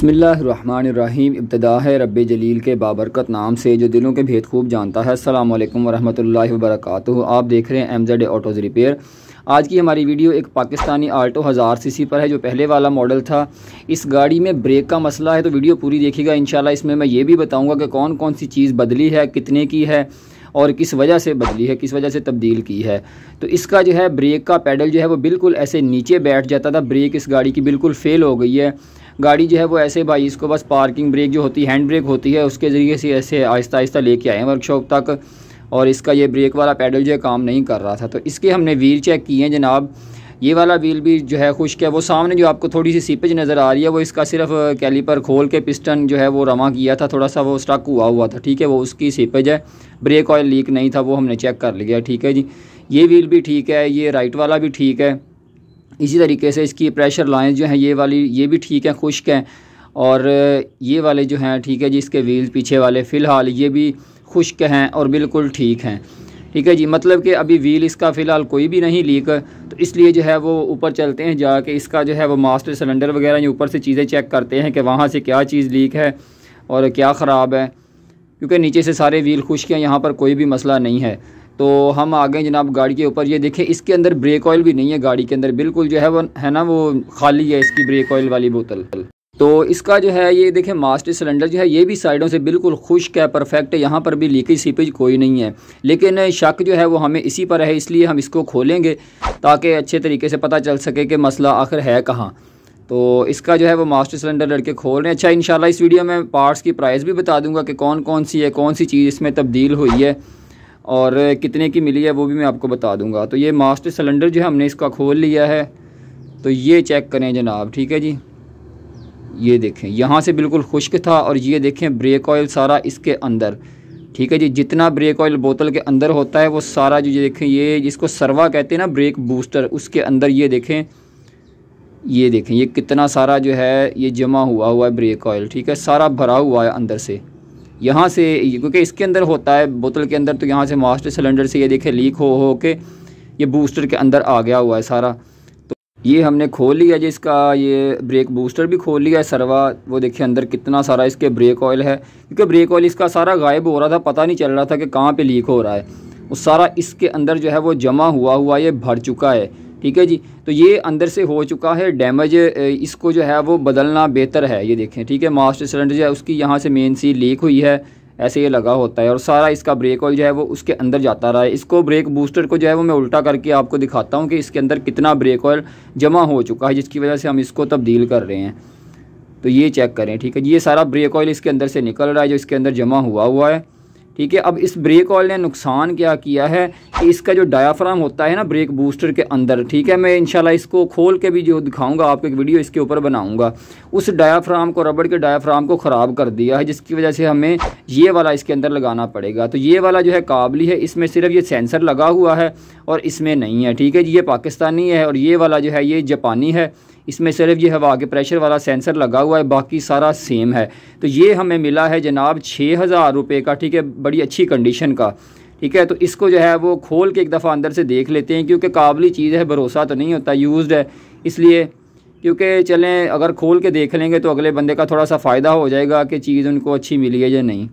बिसमीम इब्तदा है रब जलील के बाबरकत नाम से, जो दिलों के भेद खूब जानता है। अल्लाम वरहमल वबरक आप देख रहे हैं एम जेड ऑटोज़ रिपेयर आज की हमारी वीडियो एक पाकिस्तानी आल्टो हज़ार सीसी पर है, जो पहले वाला मॉडल था। इस गाड़ी में ब्रेक का मसला है तो वीडियो पूरी देखिएगा। इंशाल्लाह इसमें मैं ये भी बताऊँगा कि कौन कौन सी चीज़ बदली है, कितने की है, और किस वजह से बदली है, किस वजह से तब्दील की है। तो इसका जो है, ब्रेक का पैडल जो है, वो बिल्कुल ऐसे नीचे बैठ जाता था। ब्रेक इस गाड़ी की बिल्कुल फ़ेल हो गई है। गाड़ी जो है वो ऐसे भाई, इसको बस पार्किंग ब्रेक जो होती है हैंड ब्रेक होती है, उसके ज़रिए से ऐसे आहिस्ता आहिस्ता लेके आए हैं वर्कशॉप तक। और इसका ये ब्रेक वाला पैडल जो है काम नहीं कर रहा था। तो इसके हमने व्हील चेक किए हैं जनाब। ये वाला व्हील भी जो है खुश्क है वो सामने जो आपको थोड़ी सी सीपेज नज़र आ रही है, वो इसका सिर्फ़ कैलीपर खोल के पिस्टन जो है वो रमा किया था। थोड़ा सा वो स्टक हुआ हुआ था, ठीक है? वो उसकी सीपेज है। ब्रेक ऑयल लीक नहीं था, वो हमने चेक कर लिया, ठीक है जी। ये व्हील भी ठीक है, ये राइट वाला भी ठीक है। इसी तरीके से इसकी प्रेशर लाइन जो हैं, ये वाली, ये भी ठीक है, खुश्क हैं। और ये वाले जो हैं, ठीक है जी, इसके व्हील पीछे वाले, फ़िलहाल ये भी खुश्क हैं और बिल्कुल ठीक हैं। ठीक है जी मतलब कि अभी व्हील इसका फ़िलहाल कोई भी नहीं लीक तो इसलिए जो है वो ऊपर चलते हैं जाके, इसका जो है वो मास्टर सिलेंडर वगैरह ये ऊपर से चीज़ें चेक करते हैं कि वहाँ से क्या चीज़ लीक है और क्या ख़राब है, क्योंकि नीचे से सारे व्हील खुश्क हैं, यहाँ पर कोई भी मसला नहीं है। तो हम आ गए जनाब गाड़ी के ऊपर। ये देखें इसके अंदर ब्रेक ऑयल भी नहीं है गाड़ी के अंदर। बिल्कुल जो है वो, है ना, वो खाली है इसकी ब्रेक ऑयल वाली बोतल। तो इसका जो है, ये देखें मास्टर सिलेंडर जो है, ये भी साइडों से बिल्कुल खुश्क है परफेक्ट है। यहाँ पर भी लीकेज सीपेज कोई नहीं है। लेकिन शक जो है, वो हमें इसी पर है, इसलिए हम इसको खोलेंगे ताकि अच्छे तरीके से पता चल सके कि मसला आखिर है कहाँ। तो इसका जो है, वो मास्टर सिलेंडर लड़के खोल रहे हैं। अच्छा इंशाल्लाह इस वीडियो में पार्ट्स की प्राइस भी बता दूँगा कि कौन कौन सी है, कौन सी चीज़ इसमें तब्दील हुई है। और कितने की मिली है वो भी मैं आपको बता दूँगा। तो ये मास्टर सिलेंडर जो है हमने इसका खोल लिया है। तो ये चेक करें जनाब, ठीक है जी? ये देखें, यहाँ से बिल्कुल खुश्क था और ये देखें ब्रेक ऑयल सारा इसके अंदर, ठीक है जी? जितना ब्रेक ऑयल बोतल के अंदर होता है वो सारा जो ये देखें, ये जिसको सरवा कहते हैं ना ब्रेक बूस्टर उसके अंदर ये देखें ये देखें, ये कितना सारा जो है, ये जमा हुआ हुआ है ब्रेक ऑयल ठीक है? सारा भरा हुआ है अंदर से। यहाँ से, क्योंकि इसके अंदर होता है बोतल के अंदर तो यहाँ से मास्टर सिलेंडर से ये देखे लीक हो हो के ये बूस्टर के अंदर आ गया हुआ है सारा। तो ये हमने खोल लिया जिसका ये ब्रेक बूस्टर भी खोल लिया है सरवा। वो देखिए अंदर कितना सारा इसके ब्रेक ऑयल है। क्योंकि ब्रेक ऑयल इसका सारा गायब हो रहा था, पता नहीं चल रहा था कि कहाँ पर लीक हो रहा है। वो सारा इसके अंदर जो है वो जमा हुआ हुआ, ये भर चुका है। ठीक है जी? तो ये अंदर से हो चुका है डैमेज इसको जो है वो बदलना बेहतर है, ये देखें, ठीक है? मास्टर सिलेंडर जो है उसकी यहाँ से मेन सी लीक हुई है, ऐसे ये लगा होता है और सारा इसका ब्रेक ऑयल जो है वो उसके अंदर जाता रहा है। इसको ब्रेक बूस्टर को जो है वो मैं उल्टा करके आपको दिखाता हूँ कि इसके अंदर कितना ब्रेक ऑयल जमा हो चुका है, जिसकी वजह से हम इसको तब्दील कर रहे हैं। तो ये चेक करें, ठीक है? ये सारा ब्रेक ऑयल इसके अंदर से निकल रहा है, जो इसके अंदर जमा हुआ हुआ है। ठीक है? अब इस ब्रेक ऑयल ने नुकसान क्या किया है? कि इसका जो डायाफ्राम होता है ना ब्रेक बूस्टर के अंदर, ठीक है? मैं इंशाल्लाह इसको खोल के भी जो दिखाऊँगा, आपको एक वीडियो इसके ऊपर बनाऊँगा। उस डायाफ्राम को रबड़ के डायाफ्राम को ख़राब कर दिया है, जिसकी वजह से हमें ये वाला इसके अंदर लगाना पड़ेगा। तो ये वाला जो है काबली है, इसमें सिर्फ़ ये सेंसर लगा हुआ है और इसमें नहीं है, ठीक है? ये पाकिस्तानी है और ये वाला जो है, ये जापानी है। इसमें सिर्फ़ ये हवा के प्रेशर वाला सेंसर लगा हुआ है, बाकी सारा सेम है। तो ये हमें मिला है जनाब छः हज़ार रुपये का, ठीक है? बड़ी अच्छी कंडीशन का, ठीक है? तो इसको जो है वो खोल के एक दफ़ा अंदर से देख लेते हैं, क्योंकि काबली चीज़ है, भरोसा तो नहीं होता यूज़ है। इसलिए क्योंकि चलें, अगर खोल के देख लेंगे तो अगले बंदे का थोड़ा सा फ़ायदा हो जाएगा कि चीज़ उनको अच्छी मिली है या नहीं।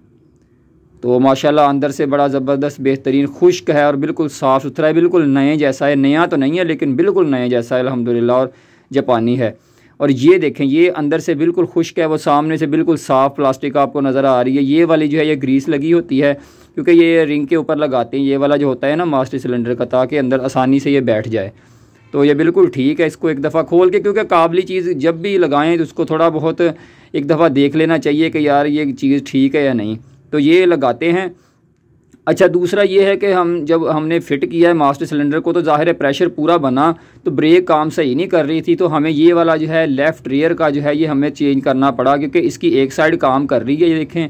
तो माशाल्लाह अंदर से बड़ा ज़बरदस्त, बेहतरीन, खुश्क है और बिल्कुल साफ़ सुथरा है, बिल्कुल नए जैसा है। नया तो नहीं है, लेकिन बिल्कुल नए जैसा है अलहमदिल्ला और जापानी है। और ये देखें, ये अंदर से बिल्कुल खुश्क है, वो सामने से बिल्कुल साफ़ प्लास्टिक आपको नज़र आ रही है। ये वाली जो है, ये ग्रीस लगी होती है, क्योंकि ये रिंग के ऊपर लगाते हैं। ये वाला जो होता है ना, मास्टर सिलेंडर का, ताकि अंदर आसानी से ये बैठ जाए। तो ये बिल्कुल ठीक है, इसको एक दफ़ा खोल के, क्योंकि काबली चीज़ जब भी लगाएँ तो उसको थोड़ा बहुत एक दफ़ा देख लेना चाहिए कि यार ये चीज़ ठीक है या नहीं। तो ये लगाते हैं अच्छा दूसरा ये है कि हम, जब हमने फ़िट किया है मास्टर सिलेंडर को तो ज़ाहिर है प्रेशर पूरा बना तो ब्रेक काम सही नहीं कर रही थी तो हमें ये वाला जो है लेफ़्ट रियर का जो है, ये हमें चेंज करना पड़ा, क्योंकि इसकी एक साइड काम कर रही है, ये देखें।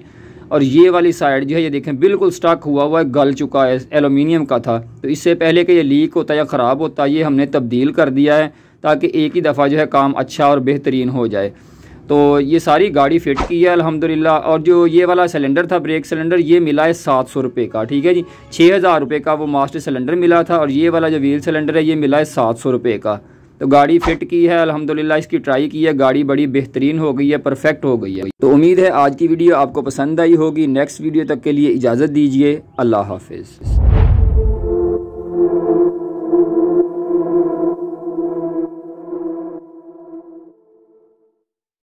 और ये वाली साइड जो है, ये देखें, बिल्कुल स्टक हुआ हुआ है, गल चुका है एलुमिनियम का था। तो इससे पहले कि ये लीक होता या ख़राब होता, ये हमने तब्दील कर दिया है, ताकि एक ही दफ़ा जो है काम अच्छा और बेहतरीन हो जाए। तो ये सारी गाड़ी फिट की है, अल्हम्दुलिल्लाह। और जो ये वाला सिलेंडर था ब्रेक सिलेंडर ये मिला है सात सौ रुपये का, ठीक है जी? छः हज़ार रुपये का वो मास्टर सिलेंडर मिला था और ये वाला जो व्हील सिलेंडर है, ये मिला है सात सौ रुपये का। तो गाड़ी फिट की है, अल्हम्दुलिल्लाह, इसकी ट्राई की है, गाड़ी बड़ी बेहतरीन हो गई है परफेक्ट हो गई है। तो उम्मीद है आज की वीडियो आपको पसंद आई होगी। नेक्स्ट वीडियो तक के लिए इजाज़त दीजिए। अल्लाह हाफिज़।